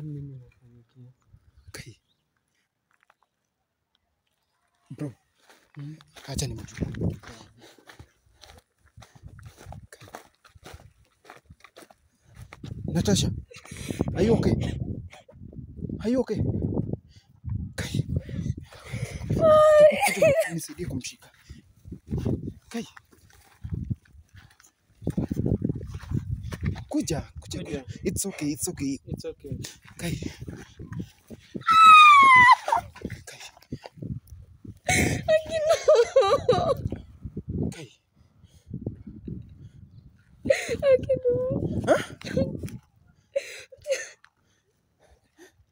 Kwani mimi inafanyikia? Kai. Bro. Acha nimchukue. Kai. Natasha. Are you okay? Are you okay? Kai. Nisaidie kumshika. Kai. Kuja, kuja. Kuja. It's okay, it's okay. It's okay. Kai. Kai. Kai.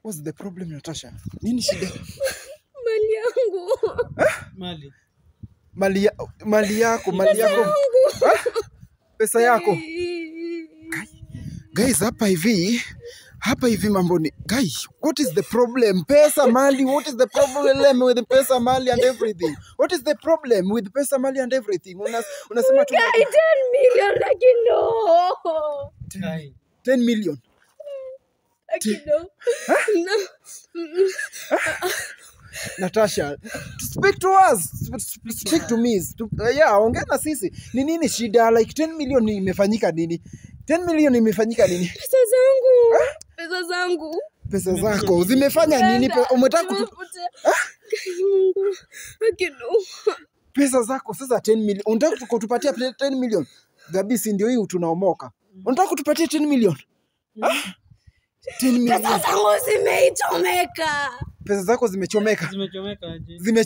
What's the problem, Natasha? Nini shida? mali yangu Mali. Mali, ya, mali yako, mali yako. Pesa yako. Guys, hapa hivi hapa hivi mambo ni guy what is the problem? Pesa mali, what is the problem with pesa mali and everything? What is the problem with pesa mali and everything? Unas, unasema tu Guy, 10 million lakini no. Kai. 10 million. Lakini no. No. Natasha, speak to us. Speak to me. Uh, yeah, ongea na sisi. Ni nini shida? Like 10 million imefanyika nini? 10 million imefanyika nini? Pesa zangu. Pesa zangu. Pesa zako zimefanya nini? Umetaka kutu... Nimepotea. Kai Mungu. Lakini pesa zako sasa 10 million. Unataka kutupatia 10 million? Gabisi ndio hii tunaomoka. Unataka kutupatia 10 million? Ah? 10 million. Pesa zangu zimechomeka. Pesa zako zimechomeka. Zimechomeka aje? Zime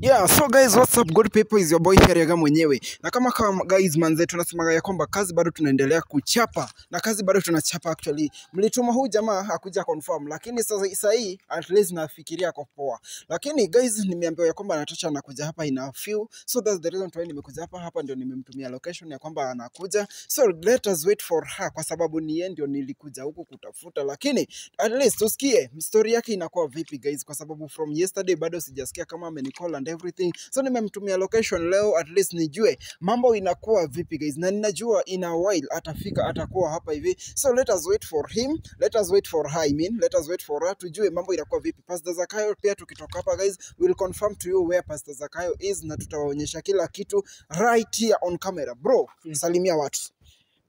Yeah, so guys, what's up good people is your boy Heriaga mwenyewe. Na kama kama guys manze tunasemaga ya kwamba kazi bado tunaendelea kuchapa na kazi bado tunachapa actually. Mlituma huyu jamaa hakuja confirm lakini sasa sasa hii at least nafikiria kwa poa. Lakini guys nimeambiwa ya kwamba Natasha anakuja hapa ina few. So that's the reason why nimekuja hapa hapa ndio nimemtumia location ya kwamba anakuja. So let us wait for her kwa sababu ni yeye ndio nilikuja huku kutafuta lakini at least tusikie story yake inakuwa vipi guys kwa sababu from yesterday bado sijasikia kama amenicall and everything. So nimemtumia location leo at least nijue mambo inakuwa vipi guys. Na ninajua in a while atafika atakuwa hapa hivi. So let us wait for him let us wait for her I mean. Let us wait for her tujue mambo inakuwa vipi. Pastor Zakayo pia tukitoka hapa guys will confirm to you where Pastor Zakayo is na tutawaonyesha kila kitu right here on camera. Bro salimia watu.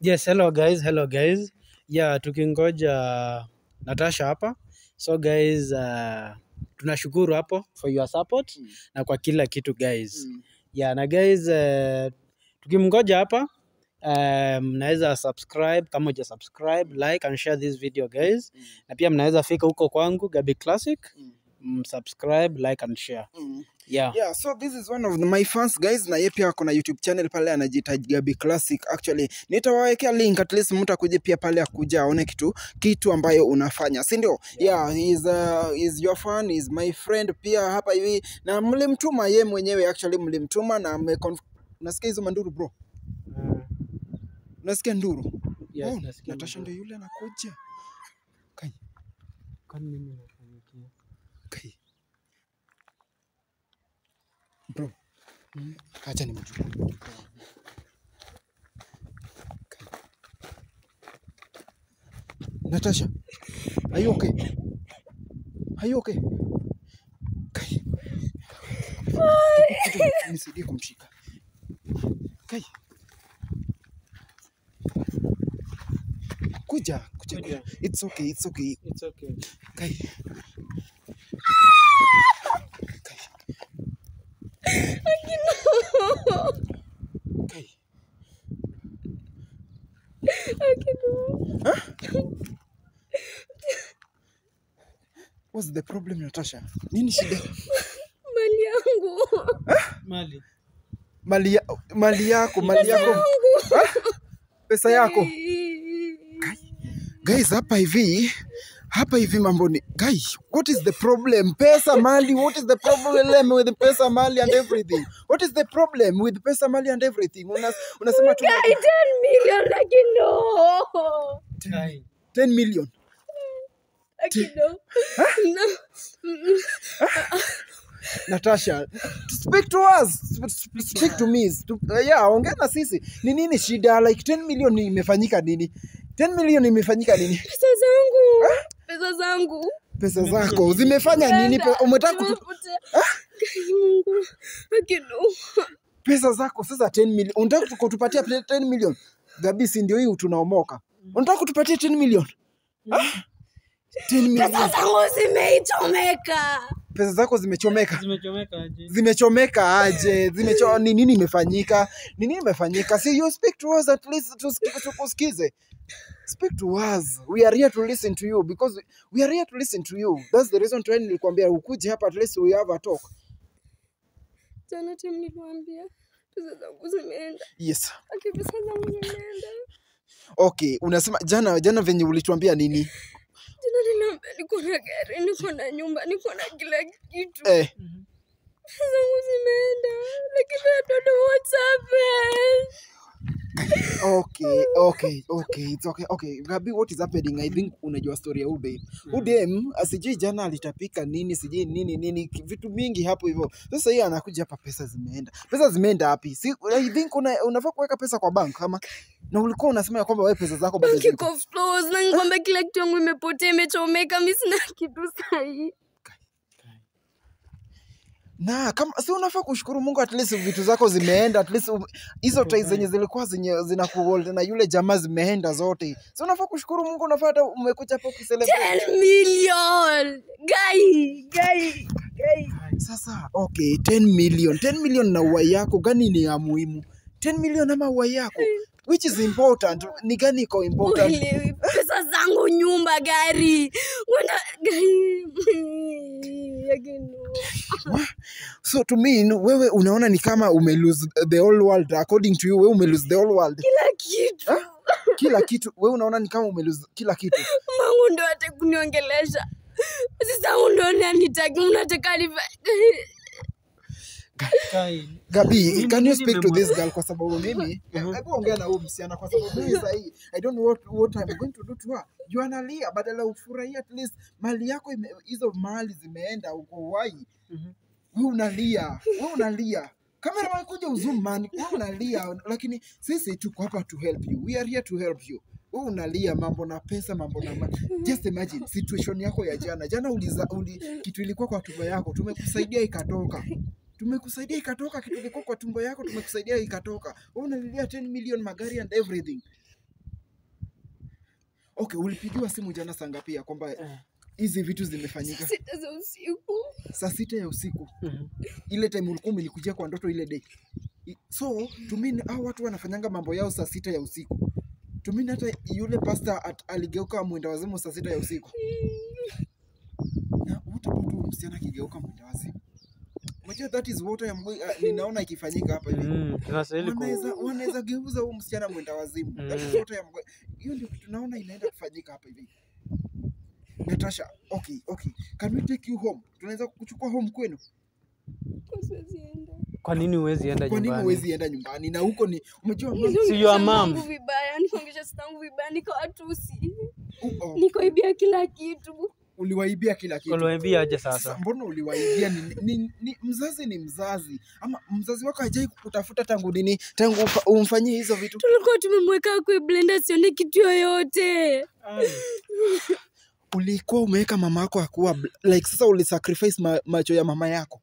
Yes, hello guys, hello guys. Yeah, tukingoja Natasha hapa. So guys, uh, tunashukuru hapo for your support Mm. na kwa kila kitu guys. Mm. Yeah, na guys uh, tukimngoja hapa mnaweza um, subscribe kama uja subscribe, like and share this video guys. Mm. Na pia mnaweza fika huko kwangu Gabi Classic, Mm. Mm, subscribe, like and share. Mm. Yeah. Yeah, so this is one of my fans guys, na yeye pia kuna YouTube channel pale anajiita Gabi Classic. Actually, nitawawekea link at least mtu akuje pia pale akuja aone kitu kitu ambayo unafanya, si ndio? Yeah, yeah is uh, is your fan, is my friend pia hapa hivi, na mlimtuma ye mwenyewe actually, mlimtuma na ame Unasikia hizo manduru bro? Uh, Unasikia nduru? yes, oh, Natasha ndio yule anakuja. Kani. Kani inafanyikia? Kai. Bro. Acha ni mtu Natasha, are you okay? Are you okay? Kai. Nisaidie kumshika. Kai. Kuja, kuja. Kuja. It's okay, it's okay. It's okay. Kai. What's the problem, Natasha? Nini shida? mali yangu Mali. Mali, ya, mali yako, mali yako. Ah? Pesa yako. Guys, hapa hivi hapa hivi mambo ni guy what is the problem? Pesa mali, what is the problem with pesa mali and everything? What is the problem with pesa mali and everything? Unas, unasema tu Guy, 10 million lakini no. 10. 10 million. Lakini no. No. Natasha, speak to us. Speak to me. Uh, yeah, ongea na sisi. Ni nini shida? Like 10 million imefanyika nini? 10 million imefanyika nini? Pesa zangu. Pesa zangu. Pesa zako zimefanya nini? Umetaka Mungu. Pesa zako sasa 10 million. Unataka kutupatia 10 million? Gabi, si ndio hii tunaomoka. Unataka kutupatia 10 million? Ah? 10 million. Pesa zangu zimeichomeka. Pesa zako zimechomeka. Zimechomeka aje? zimechomeka aje? Zimecho ni nini imefanyika? Ni nini imefanyika? Si you speak to us at least tukusikize speak to us. We are here to listen to you because we are here to listen to you. That's the reason why nilikwambia ukuje hapa at least we have a talk. Jana tim niliwaambia pesa zangu zimeenda. yes okay pesa zangu zimeenda. okay unasema jana jana venye ulituambia nini Jana niliambia niko na gari, niko na nyumba, niko na kila kitu. eh zangu zimeenda. Lakini watoto what's happened. Okay okay okay it's okay okay. Gabi what is happening? I think unajua story ya udem udem asijui jana alitapika nini sijui nini nini vitu mingi hapo hivyo. Sasa hii anakuja hapa pesa zimeenda. Pesa zimeenda wapi? Si i think una, unafaa kuweka pesa kwa bank kama na ulikuwa unasema ya kwamba wewe pesa zako bado ziko. flows na nikwambia kila kitu yangu imepotea, imechomeka, mimi sina kitu sahi. Na kama si unafaa kushukuru Mungu at least vitu zako zimeenda at least hizo tai zenye zilikuwa zenye zinakuhold na yule jamaa zimeenda zote si unafaa kushukuru Mungu unafaa hata umekuja hapo kucelebrate 10 million. Guy, guy, guy. Sasa okay, 10 million. 10 million na uhai yako gani ni ya muhimu? 10 million ama uhai yako? Which is important? Ni gani iko important? Pesa zangu, nyumba, gari. Wenda. So to me, wewe unaona ni kama ume lose the whole world according to you, wewe ume lose the whole world. Kila kitu. Kila kitu, wewe unaona ni kama ume lose kila kitu. mangu ndo atakuniongelesha. Sasa undo nani tagi unataka. Gabi, can you speak to this girl kwa sababu mimi hebu ongea na huyu msichana kwa sababu mimi I don't know what, what I'm going to do to her. Juu analia badala ufurahia at least mali yako hizo mali zimeenda uko wai Mhm. Wewe unalia, wewe unalia. Kamera man, unalia lakini sisi tuko hapa to help you. We are here to help you. Wewe unalia mambo na pesa, mambo na mali. Just imagine situation yako ya jana. Jana uliza, uli, kitu ilikuwa kwa tumbo yako, tumekusaidia ikatoka tumekusaidia ikatoka, kitu kilikuwa kwa tumbo yako, tumekusaidia ikatoka. Wewe unalilia 10 million magari and everything. Okay, ulipigiwa simu jana saa ngapi ya kwamba Eh. hizi vitu zimefanyika? Saa Sita za usiku. Saa sita ya usiku, Mhm. ile time ulikuwa umelikujia kwa ndoto ile day. So, So tumini hao watu wanafanyanga mambo yao saa sita ya usiku. Tumini hata yule pastor at, aligeuka mwenda wazimu saa sita ya usiku. Na about huyu msichana akigeuka mwenda wazimu? Unajua that is what I am going, uh, ninaona ikifanyika hapa hivi. Mm, tunastahili ku- wanaweza geuza huyu msichana mwenda wazimu. That is Mm. what I going- Hiyo ndio kitu naona inaenda kufanyika hapa hivi. Natasha, okay, okay. Can we take you home? Tunaweza kukuchukua home kwenu? Kwa enda. Nini huwezi enda Kwa nini nyumbani? huwezi enda nyumbani? Na huko ni umejua mama, Si your mom. vibaya, nikaongesha sistangu vibaya, nikawatusi. Nikaibia kila kitu. Uliwaibia kila kitu. Uliwaibia aje Sasa mbona uliwaibia? Ni, ni, ni, mzazi ni mzazi, ama mzazi wako hajai kukutafuta tangu nini? Tangu umfanyie hizo vitu? Tulikuwa tumemweka kwa blender sione kitu yoyote. ulikuwa umeweka mama yako akuwa like sasa ulisacrifice ma, macho ya mama yako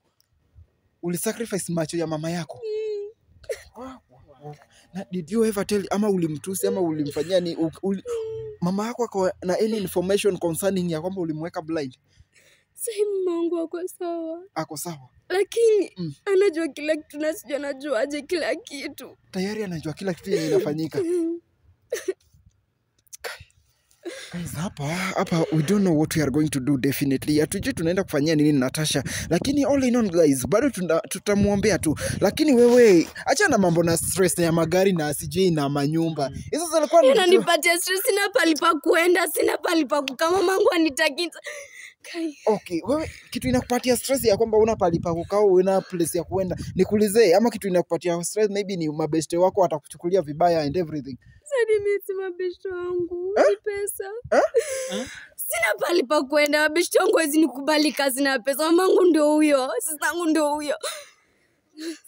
ulisacrifice macho ya mama yako na did you ever tell ama ulimtusi ama ulimfanyia ni uli, mama yako ako na any information concerning ya kwamba ulimweka blind? Sasa mama wangu ako sawa, ako sawa? Lakini Mm. anajua kila kitu na sijui anajuaje kila kitu. tayari anajua kila kitu yenye inafanyika. Guys, hapa hapa we don't know what we are going to do definitely. Hatujui tunaenda kufanyia nini Natasha. Lakini all in all guys bado tutamwombea tu. Lakini wewe acha na mambo na stress ya magari na sijui na manyumba. Hizo zilikuwa ni vitu- stress, sina palipa kuenda, sina palipa kukaa, mamangu anitaki. Okay wewe kitu inakupatia stress ya kwamba una pali pa kukaa una place ya kuenda. Nikuulize ama kitu inakupatia stress maybe ni mabeste wako watakuchukulia vibaya and everything. Sadi mimi si mabesho wangu, ni pesa. eh? sina pali pa kuenda mabeste wangu wezi nikubali kazi na pesa. Mamangu ndio huyo sisangu ndio huyo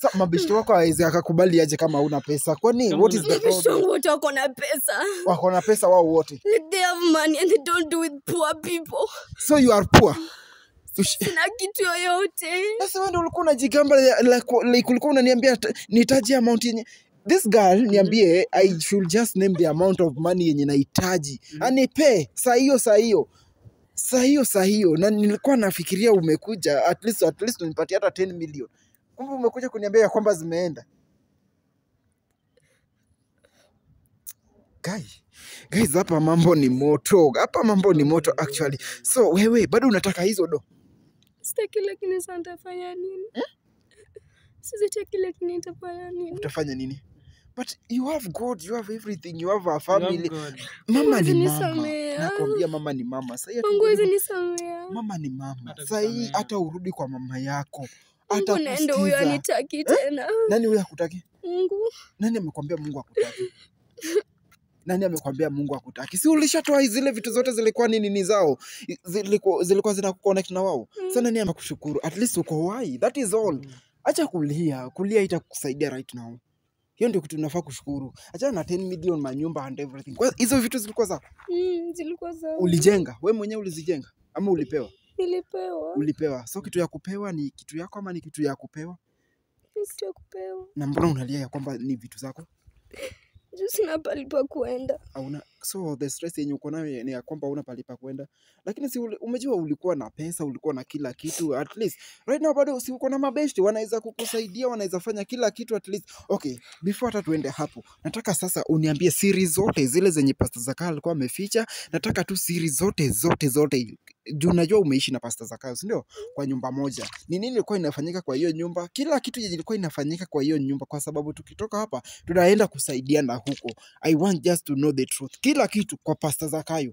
Sa, mabishto wako awezi akakubali aje kama una pesa. Kwani what is the problem? wote wako na pesa. Wako na pesa wao wote. Like they have money and they don't do with poor people. So you are poor. Sina kitu yoyote. Sasa wewe ndio ulikuwa unajigamba like, ulikuwa unaniambia nihitaji amount yenye this girl niambie i should just name the amount of money yenye nahitaji. Anipe saa hiyo saa hiyo. Saa hiyo saa hiyo. Na nilikuwa nafikiria umekuja at least at least unipatie hata 10 million kumbe umekuja kuniambia ya kwamba zimeenda. Guy guys hapa mambo ni moto. Hapa mambo ni moto actually. So wewe bado unataka hizo do? Sitaki lakini sasa nitafanya nini? Sitaki, lakini nitafanya nini? Utafanya nini? But you have god you have everything you have a You have family. God. mama ni mama. nakwambia mama ni mama. Sasa mungu wezi urudi- nisamea mama ni mama. Sasa sahii hata urudi kwa mama yako mungu huyo anitaki tena. Nani huyo mungu. Nani amekwambia mungu akutaki nani amekwambia mungu akutaki si ulishatoa zile vitu zote zilikuwa nini ni zao? Zilikuwa, zilikuwa zinakuconnect na wao. Sa nani amekushukuru? At least uko wai that is all. Acha kulia. Kulia itakusaidia right now. Hiyo ndio kitu tunafaa kushukuru. Achana na 10 million manyumba and everything. Kwa hizo vitu zilikuwa zako mm, zilikuwa ulijenga. We mwenyewe ulizijenga. Ama ulipewa nilipewa. Ulipewa. So kitu ya kupewa ni kitu yako ama ni kitu ya kupewa? Kitu ya kupewa. Na mbona unalia ya kwamba ni vitu zako? Juu sina pali pa kuenda. Hauna so the stress yenye uko nayo ni ya kwamba una palipa kwenda. Lakini si umejua ulikuwa na pesa ulikuwa na kila kitu at least. Right now bado si uko na mabeshti wanaweza kukusaidia wanaweza fanya kila kitu at least. Okay before hata tuende hapo nataka sasa uniambie siri zote zile zenye pasta Zakayo alikuwa ameficha nataka tu siri zote zote zote. Juu najua umeishi na pasta Zakayo, si ndio? Kwa nyumba moja. Ni nini ilikuwa inafanyika kwa hiyo nyumba? Kila kitu yenye ilikuwa inafanyika kwa hiyo nyumba kwa sababu tukitoka hapa tunaenda kusaidiana huko. I want just to know the truth kila kitu kwa pasta zakayo.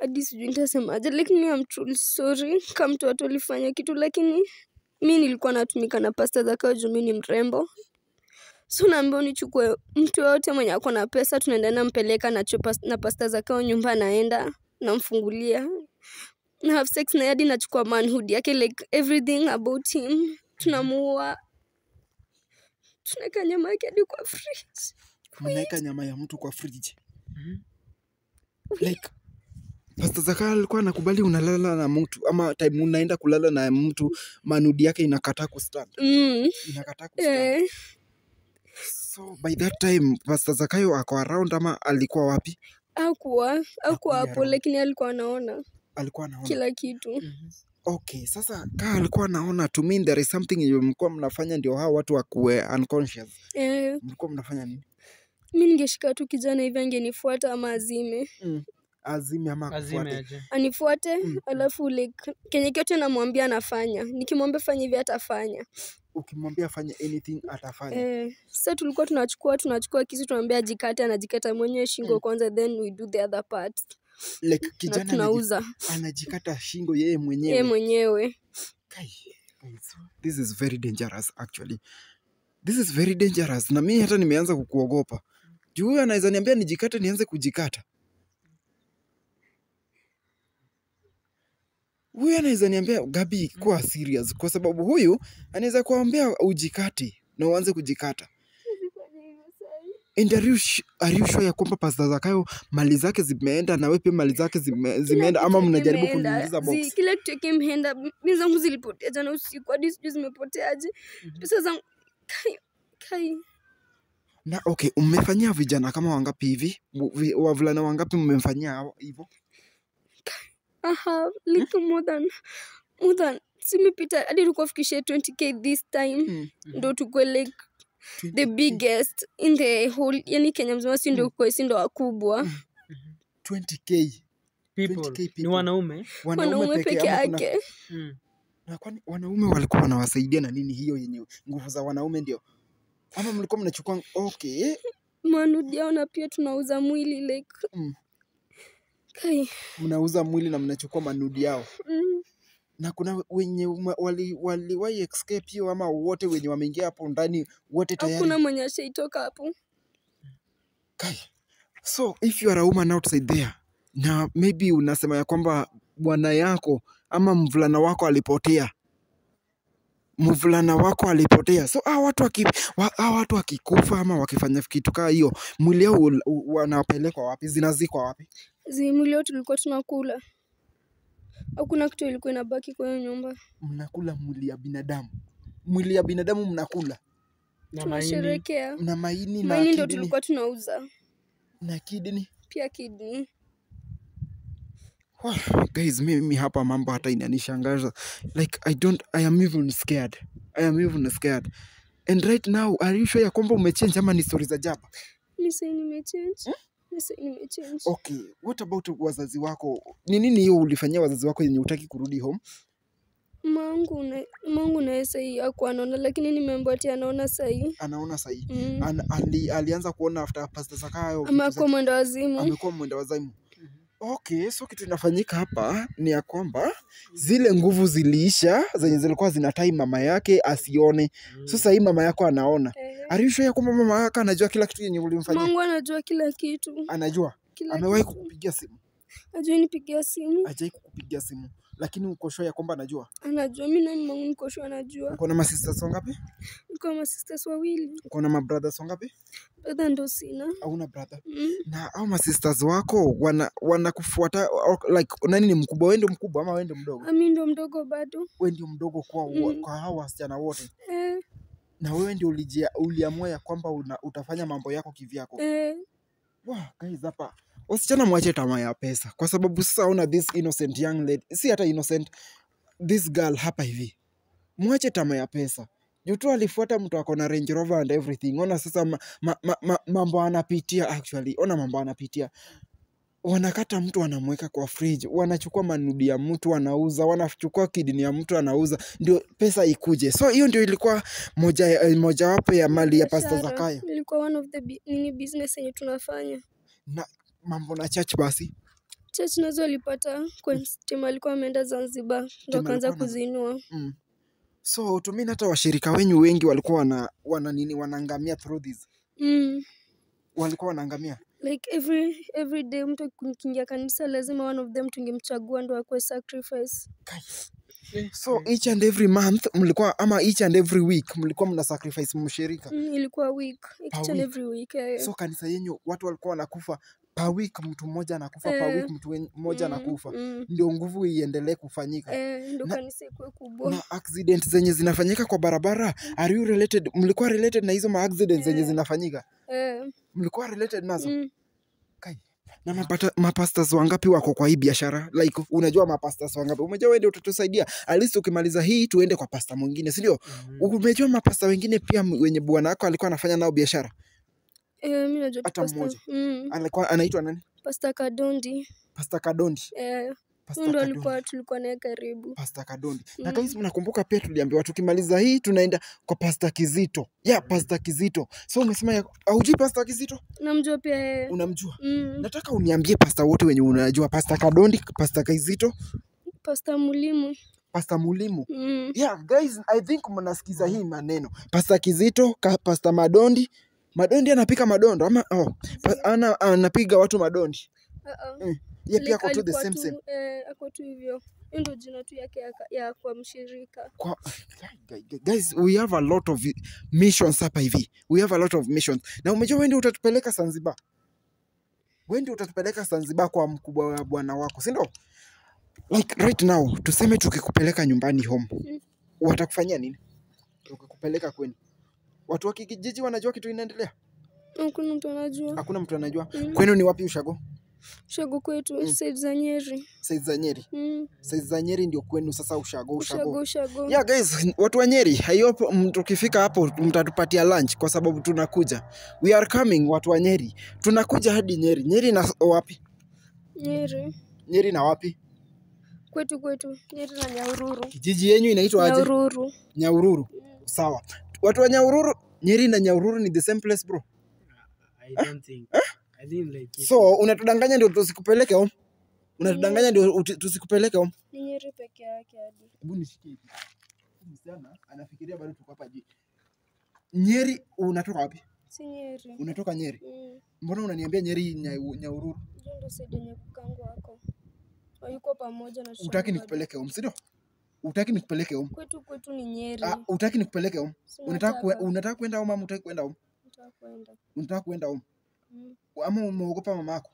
Hadi sijui nitasemaje lakini I'm truly sorry kama watu alifanya kitu lakini mi nilikuwa natumika na pasta Zakayo juu mi ni mrembo. So naambia unichukue mtu yoyote mwenye ako na pesa tunaenda nampeleka na, chupa, na pasta Zakayo nyumba naenda namfungulia. Na have sex na hadi nachukua manhood yake like everything about him. Tunamuua. Tunaweka nyama yake hadi kwa fridge mnaweka nyama ya mtu kwa fridge. -hmm. like pasta zaka alikuwa anakubali unalala na mtu ama time unaenda kulala na mtu manudi yake inakataa kustand mm, inakataa kustand eh. so by that time pasta zakayo ako around ama alikuwa wapi? Akuwa akuwa hapo lakini alikuwa anaona. Alikuwa anaona. Kila kitu. Mm -hmm. okay sasa kaa alikuwa anaona to mean there is something mlikuwa mnafanya ndio hao watu wakuwe unconscious. Eh, mlikuwa mnafanya nini mi ningeshika tu kijana hivi angenifuata ama azime. Azime ama Azime akufuate aje. anifuate Mm, alafu like kenye kyote namwambia anafanya. Nikimwambia fanya hivi atafanya. Ukimwambia afanye anything atafanya. Eh, sasa tulikuwa tunachukua tunachukua kisu tunaambia ajikate anajikata mwenyewe shingo Mm. kwanza then we do the other part. Like na kijana anaji- tunauza anajikata shingo yeye mwenyewe. Yeye mwenyewe. Kai, guys, this is very dangerous actually. This is very dangerous. Na mimi hata nimeanza kukuogopa juu huyo anaweza niambia nijikate nianze kujikata. Huyu anaweza niambia gabi kuwa serious. Kwa sababu huyu anaweza kuambia ujikate na uanze kujikata. And are you, are you sure ya kwamba pasta zakayo mali zake zimeenda na wewe pia mali zake zime, zimeenda ama mnajaribu kuniingiza box? Kile kitu yake imeenda mi zangu zilipotea jana usiku hadi sijui zimepoteaje. Pesa zangu kai kai na okay umefanyia vijana kama wangapi hivi? Wavulana wangapi mmemfanyia hivyo? I have little more than more than simepita hadi tukuwafikishia 20k this time. Mm. ndo tukwe like the biggest in the whole yani kenya mzima si ndo kwa si ndo wakubwa. 20k People. 20K Ni people. wanaume? Wanaume wanaume peke yake. Mm. na kwani wanaume walikuwa wanawasaidia na nini hiyo yenye nguvu za wanaume ndio ama mlikuwa mnachukua okay yao pia tunauza mwili like Mm. kai mnauza mwili na mnachukua manudi yao mm. na kuna wenye waliwahi wali waliwahi escape hiyo ama wote wenye wameingia hapo ndani wote tayari hakuna mwenye ashaitoka hapo Kai. So if you are a woman outside there, na maybe unasema ya kwamba bwana yako ama mvulana wako alipotea mvulana wako alipotea. So hawa watu waki, wa, hawa watu wakikufa ama wakifanya kitu kaa hiyo mwili yao wanapelekwa wapi? Zinazikwa wapi? Zi mwili zimulio tulikuwa tunakula. Hakuna kitu ilikuwa inabaki kwa hiyo nyumba. Mnakula mwili ya binadamu. Mwili ya binadamu mnakula. Na maini. Tunasherekea na maini na maini ndio tulikuwa tunauza. Na kidney? Pia kidney Wah, guys mimi hapa mambo hata inanishangaza. Like i don't i am even scared. I am even scared. And right now are you sure ya kwamba umechange ama ni story za jaba? Nimechange. Mi nimechange. Okay what about wazazi wako? Ni nini hiyo ulifanyia wazazi wako yenye utaki kurudi home? Mangu na mangu naye sahi yako anaona lakini nimeambiwa ati anaona sahi. anaona sahi. mm. An, ali, alianza kuona after pasta zakayo Amekuwa mwenda wazimu. Amekuwa mwenda wazimu okay so kitu inafanyika hapa ni ya kwamba zile nguvu ziliisha zenye zilikuwa zinatai mama yake asione. Sasa hii mama yako anaona. Eh, Are you sure ya kwamba mama yako anajua kila kitu yenye ulimfanyia? Mungu anajua kila kitu. Anajua? Kila amewahi kukupigia simu? Ajui nipigia simu. Ajai kukupigia simu. Lakini uko sure ya kwamba anajua? Anajua. Mimi na mama niko sure anajua. Uko na masista wangapi niko masisters wawili. Uko na mabrothers wangapi? Brother ndo sina. Hauna brother? Mm. na au masisters wako wana wanakufuata like nani ni mkubwa? Wewe ndio mkubwa ama wewe ndio mdogo? Ami ndo mdogo bado. Wewe ndio mdogo kwa, Mm. kwa hao wasichana wote? Eh, na wewe ndio ulijia- uliamua ya kwamba una, utafanya mambo yako kivyako? Eh, wow, guys hapa. Wasichana mwache tamaa ya pesa. Kwa sababu sasa ona this innocent young lady si hata innocent this girl hapa hivi. Mwache tamaa ya pesa juu tu alifuata mtu ako na range rover and everything. Ona sasa ma, ma, ma, ma, mambo anapitia. Actually ona mambo anapitia. Wanakata mtu wanamweka kwa fridge. Wanachukua manudi ya mtu wanauza. Wanachukua kidini ya mtu anauza. Ndio pesa ikuje. So hiyo ndio ilikuwa moja ya- mojawapo ya mali ya Pastor zakayo. Ilikuwa one of the nini business yenye tunafanya. Na mambo na church basi. Church nazo alipata kwa stima, alikuwa ameenda zanzibar. Ndo akaanza kuzinua mm. So tumini hata washirika wenyu wengi walikuwa wana, wana nini wanaangamia through this mm. walikuwa wanaangamia like every every day mtu kiingia kanisa lazima one of them tungemchagua ndo akuwe sacrifice so each and every month mlikuwa ama each and every week mlikuwa mna sacrifice mshirika mm, ilikuwa week each and week. every week yeah. so kanisa yenyu watu walikuwa wanakufa per week mtu mmoja anakufa per Eh. week mtu mmoja Mm, anakufa. mm. ndio nguvu iendelee kufanyika. Eh, Na- kanisa ikuwe kubwa. na accident zenye zinafanyika kwa barabara are you related? Mlikuwa related na hizo ma accident eh, zenye zinafanyika? Eh, mlikuwa related nazo? Mm. Kai. na mapata, mapastas wangapi wako kwa hii biashara? Like unajua mapastas wangapi? Umejua wewe ndio utatusaidia. At least ukimaliza hii tuende kwa pasta mwingine si ndio? Umejua mapasta wengine pia wenye bwana wako alikuwa anafanya nao biashara eh, mi najua Hata mmoja. mm, alikuwa anaitwa nani? Pasta kadondi. Pasta kadondi. Eh, ndo alikuwa tulikuwa naye karibu. Pasta kadondi. Na Mm. guys mnakumbuka pia tuliambiwa tukimaliza hii tunaenda kwa pasta kizito. Ya yeah, pasta kizito. So umesema aujui haujui pasta kizito? Namjua pia yeye. Unamjua? Mm. nataka uniambie pasta wote wenye unajua pasta kadondi pasta kizito? Pasta mulimu. Pasta mulimu. Mm. yeah guys i think mnasikiza hii maneno. Pasta kizito ka, pasta madondi madondi anapika madondo ama oh, ana, anapiga watu madondi. Uh-uh. mm. ye pia ako tu the same same. eh, ako tu hivyo. Ndio jina tu yake ya, ya kwa mshirika. Kwa Guy- guy- guys we have a lot of missions hapa hivi. We have a lot of missions. Na umejua wewe ndio utatupeleka Zanzibar? Wewe ndio utatupeleka Zanzibar kwa mkubwa wa bwana wako si ndio? Like right now tuseme tukikupeleka nyumbani home Mm. watakufanyia nini? Tukikupeleka kwenu watu wa kijiji wanajua kitu inaendelea? Hakuna mtu anajua. Hakuna mtu anajua. Mm. kwenu ni wapi ushago? Ushago kwetu Mm. said za nyeri. Said za nyeri. Mm. Said za nyeri ndio kwenu sasa ushago ushago. Ushago ushago. Yeah guys watu wa nyeri haiopo tukifika hapo mtatupatia lunch kwa sababu tunakuja. We are coming watu wa nyeri. Tunakuja hadi nyeri. Nyeri na wapi? Nyeri. Nyeri na wapi? Kwetu kwetu. Nyeri na nyaururu kijiji yenyu inaitwa aje? Nyaururu nyaururu sawa watu wa nyaururu nyeri na nyaururu ni the same place bro I don't think. I think like it- so unatudanganya ndio tusikupeleke home unatudanganya ndio tusikupeleke home ni nyeri peke yake hadi hebu nishikie hivi. Msichana anafikiria bado tuko hapa juu nyeri unatoka wapi Si Nyeri. Unatoka Nyeri. Mm. Mbona unaniambia Nyeri Nyaururu? Nyahururu? Hiyo ndio sasa kukangu wako. Hayuko pamoja na Utaki shamba. nikupeleke home, si ndio? Utaki nikupeleke home. Kwetu kwetu ni Nyeri. Ah, utaki nikupeleke home. Unataka kuenda nataka. unataka kwenda home ama utaki kwenda home? Nataka kwenda. Unataka kwenda home. Mm. Ama umeogopa mama yako?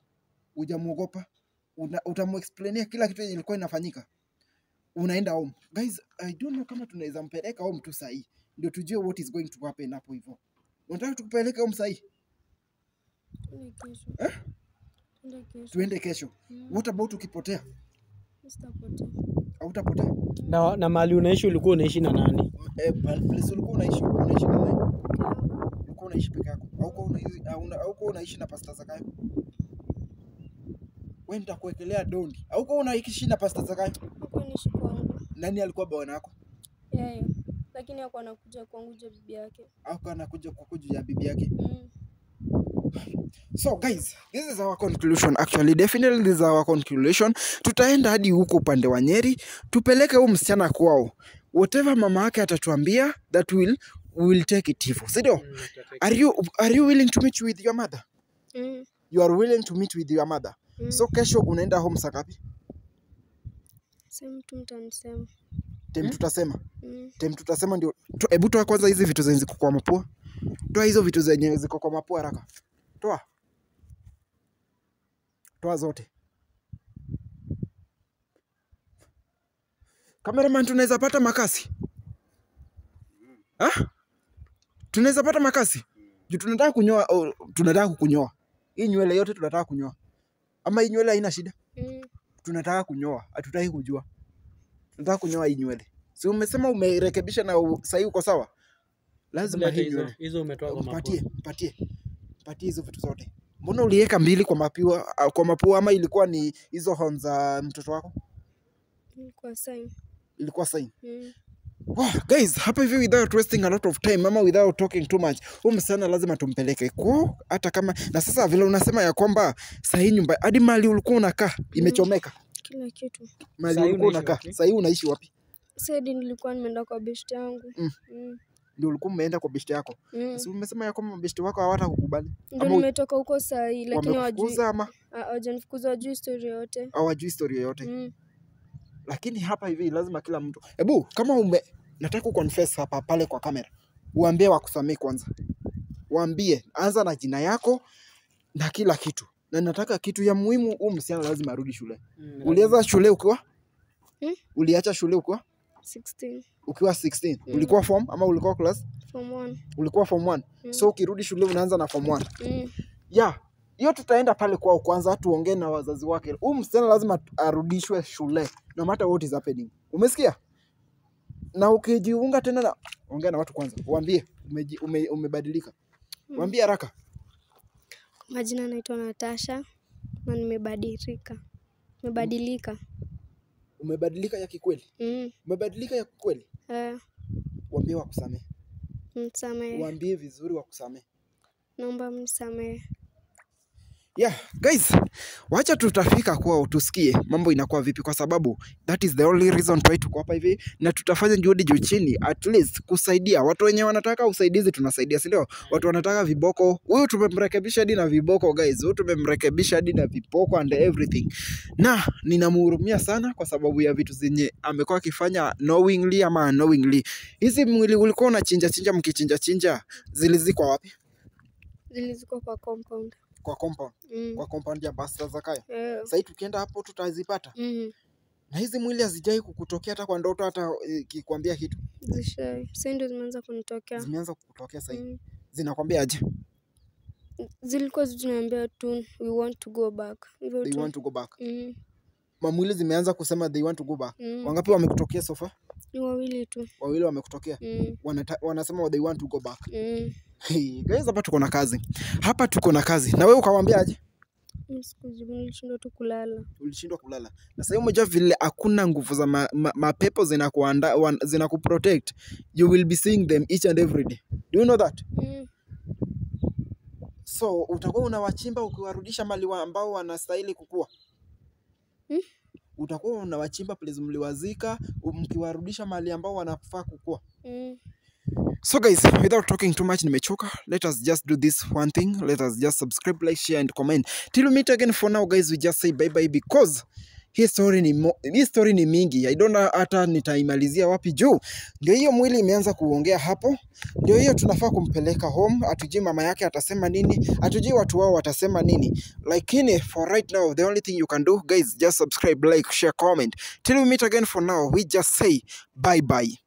Hujamuogopa? Utamuexplainia kila kitu yenye ilikuwa inafanyika. Unaenda home. Guys, I don't know kama tunaweza mpeleka home tu sahi. Ndio tujue what is going to happen hapo hivyo. Unataka tukupeleke home sahi? Tuende kesho. Eh? Tuende kesho. Tuende kesho. Mm. What about ukipotea? Hautapotea? Na, na mahali unaishi ulikuwa unaishi na nani? Eh, place ulikuwa unaishi, unaishi na nani? Ulikuwa unaishi peke yako. Unaishi na pasta Zakayo. Wewe nitakuwekelea dondi. Hauko unaishi na pasta kwangu. Nani alikuwa bwana wako? Yeye. Lakini hakuwa anakuja kwangu ya bibi yake. Hakuwa anakuja kwako juu ya bibi yake? Mm. So guys, this is our conclusion actually. Definitely this is our conclusion. Tutaenda hadi huko upande wa Nyeri, tupeleke huyu msichana kwao. Whatever mama yake atatuambia, that will we will take it hivyo. Si mm, Are you are you willing to meet with your mother? Mm. You are willing to meet with your mother. Mm. So kesho unaenda home saa ngapi? Same tu mtanisema. Tem tutasema. Mm. Tem tutasema ndio. Tu- Hebu toa kwanza hizi vitu zenye ziko kwa mapua. Toa hizo vitu zenye ziko kwa mapua haraka. Toa. Toa zote. Kameraman, tunaweza pata makasi? Ah? Tunaweza pata makasi? Juu tunataka kunyoa, oh, tunataka kukunyoa. Hii nywele yote tunataka kunyoa. Ama hii nywele haina shida? Mm. tunataka kunyoa, hatutaki kujua. Tunataka kunyoa hii nywele. Si umesema umerekebisha na u- sahii uko sawa? Lazima hii nywele. hizo umetoa kwa mapo, Mpatie, mpatie. Mpatie hizo vitu zote. Mbona uliweka mbili kwa mapua, ah, kwa mapua ama ilikuwa ni hizo horn za mtoto wako? ilikuwa sign. Ilikuwa sign. Mm. Wow, guys, hapa hivi without wasting a lot of time ama without talking too much, huyu msichana lazima tumpeleke kwao, hata kama na sasa vile unasema ya kwamba sahii nyumba hadi mali ulikuwa unakaa imechomeka, Kila kitu. mali ulikuwa unakaa sahii unaishi wapi? Sahi nilikuwa nimeenda kwa best yangu. Mm. Mm. Ndio ulikuwa umeenda kwa beshte yako. Mm. Si umesema ya kwamba mabeshte wako hawata kukubali Ndio nimetoka huko saa hii lakini hawajui. ama? Hawajanifukuza wajui story yote. hawajui story yoyote. Mm. lakini hapa hivi lazima kila mtu. Hebu kama ume nataka kuconfess hapa pale kwa kamera uambie wakusamee kwanza. Waambie anza na jina yako na kila kitu. Na nataka kitu ya muhimu huu msichana lazima arudi shule. Mm, uliweza shule ukiwa? Hmm? uliacha shule ukiwa 16 ukiwa 16 Mm. ulikuwa form ama ulikuwa class form 1. ulikuwa form 1 Mm. so ukirudi shule unaanza na form 1 Mm. ya hiyo tutaenda pale kwao kwanza tuongee na wazazi wake huyu msichana lazima arudishwe shule no matter what is happening umesikia na ukijiunga tena na ongea na watu kwanza waambie umebadilika ume, umebadilika waambie haraka Majina naitwa Natasha na nimebadilika. Nimebadilika. Umebadilika ya kikweli Mm. umebadilika ya kikweli Eh, waambie wakusamehe msamehe. waambie vizuri wakusamehe Naomba msamehe. Yeah guys wacha tutafika kwao tusikie mambo inakuwa vipi kwa sababu that is the only reason why tuko hapa hivi na tutafanya juhudi juu chini at least kusaidia. Watu wenye wanataka usaidizi tunasaidia si ndio? Watu wanataka viboko. Huyu tumemrekebisha hadi na viboko guys. Huyu tumemrekebisha hadi na viboko and everything. Na ninamhurumia sana kwa sababu ya vitu zenye amekuwa akifanya knowingly ama unknowingly. Hizi mwili ulikuwa unachinja chinja mkichinja chinja zilizikwa wapi? Zilizikwa kwa compound. Kwa compound Mm. kwa compound ya Basta Zakayo yeah. sahii tukienda hapo tutazipata Mm. na hizi mwili hazijai kukutokea hata kwa ndoto hata ikikwambia kikwambia kitu. Sasa ndio zimeanza kunitokea. zimeanza kukutokea sahii Mm. zinakwambia aje Zilikuwa zinaambia tu we want to go back. They want to go back Mm. mamwili zimeanza kusema they want to go back Mm. wangapi wamekutokea sofa Ni wawili tu. wawili wamekutokea Mm. Wanata, wanasema they want to go back Mm. Hey, guys hapa tuko na kazi. Hapa tuko na kazi. Na wewe ukawambia aje? Nilishindwa tu kulala. ulishindwa kulala. Na sasa umejua vile hakuna nguvu za mapepo ma, mapepo zinakuanda zinakuprotect. You will be seeing them each and every day. Do you know that? Mm. so utakuwa unawachimba ukiwarudisha mali wa ambao wanastahili kukua? Mm. utakuwa unawachimba place mliwazika mkiwarudisha mali ambao wanafaa kukua? Mm. So guys, without talking too much, nimechoka. Let us just do this one thing. Let us just subscribe, like, share and comment. Till we meet again for now guys, we just say bye bye because hii story ni mo, hii story ni mingi. I don't know hata nitaimalizia wapi juu. Ndio hiyo mwili imeanza kuongea hapo. Ndio hiyo tunafaa kumpeleka home. atujui mama yake atasema nini, atujui watu wao watasema nini. Lakini for right now, the only thing you can do guys, just subscribe, like, share, comment. Till we meet again for now, we just say bye bye.